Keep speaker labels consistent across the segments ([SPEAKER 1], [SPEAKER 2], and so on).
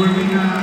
[SPEAKER 1] Culmina el segundo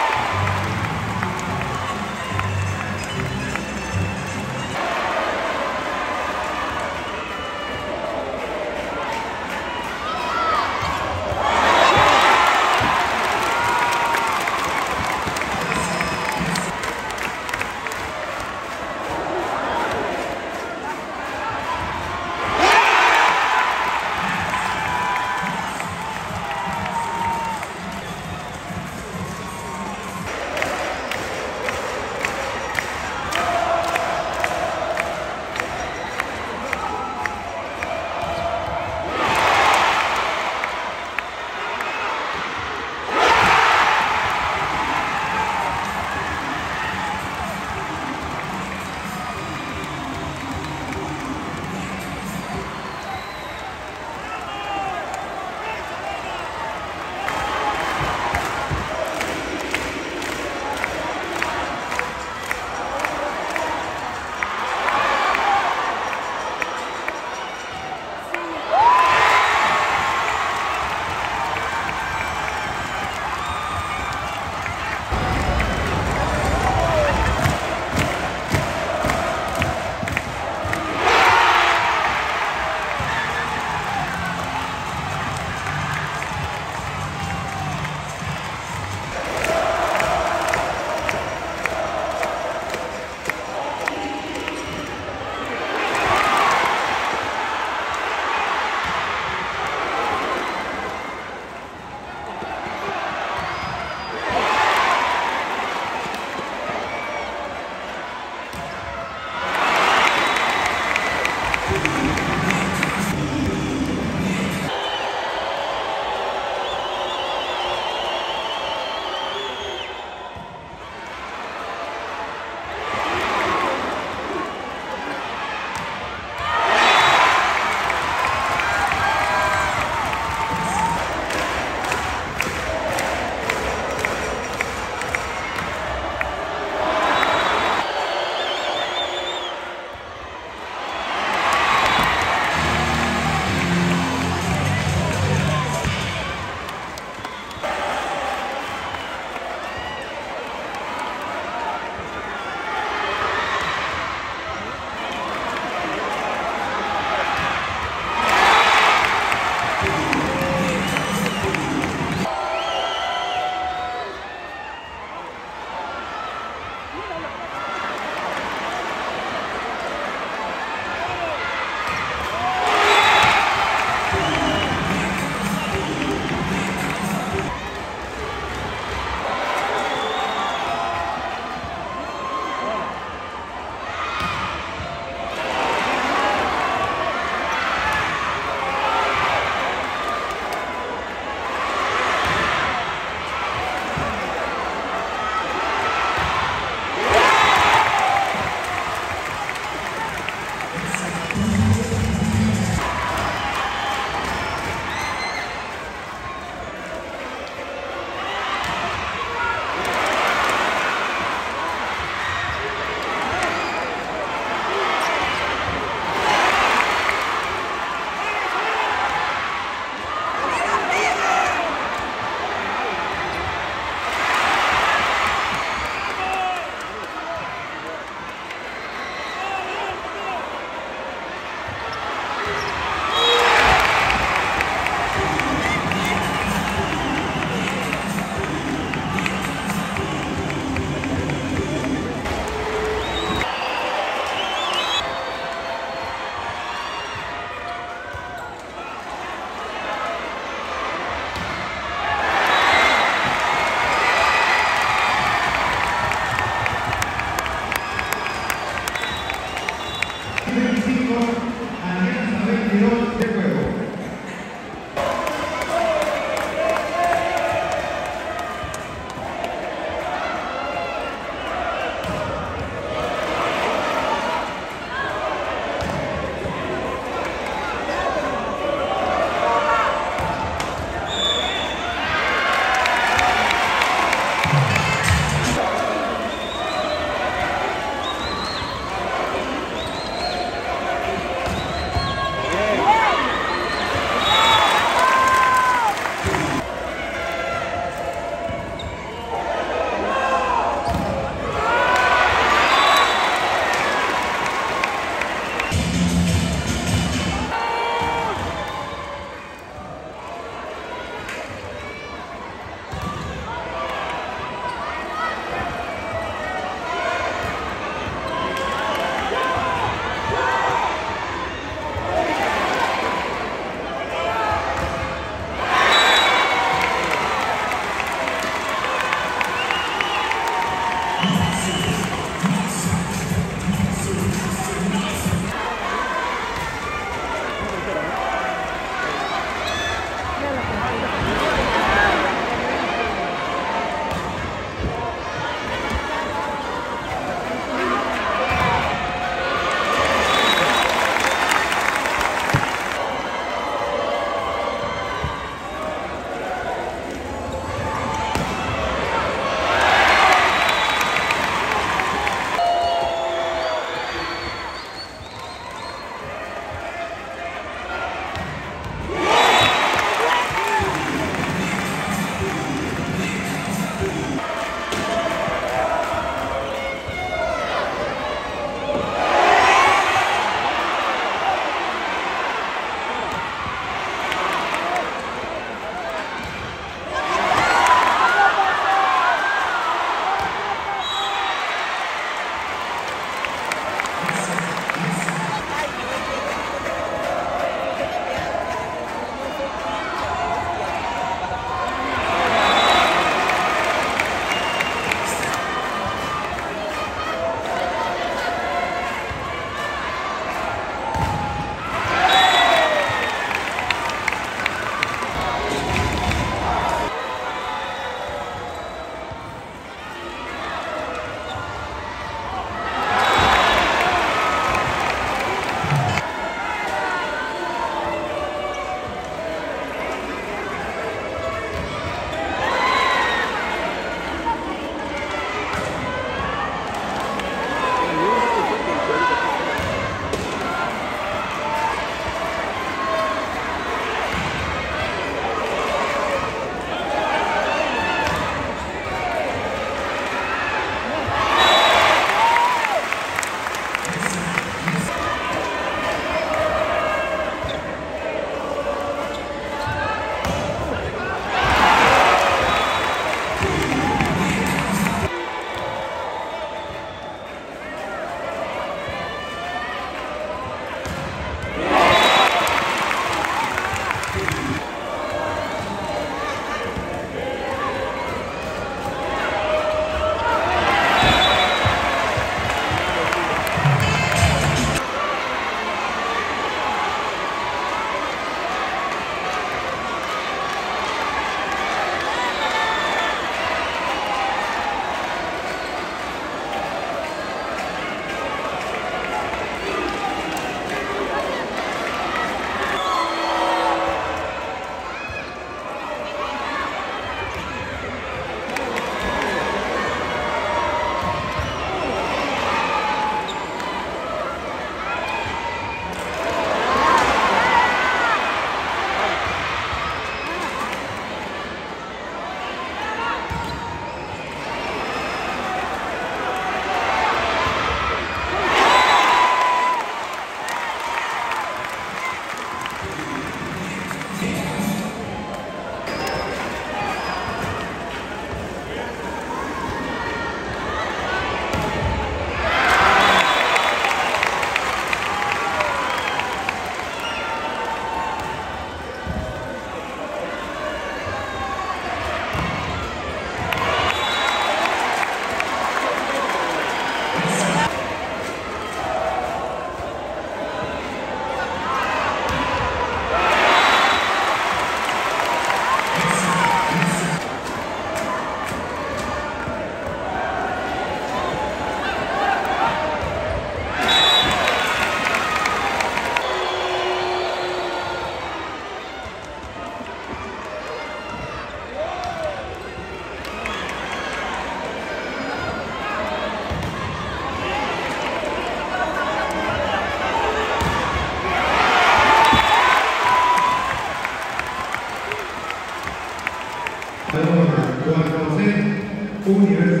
[SPEAKER 1] San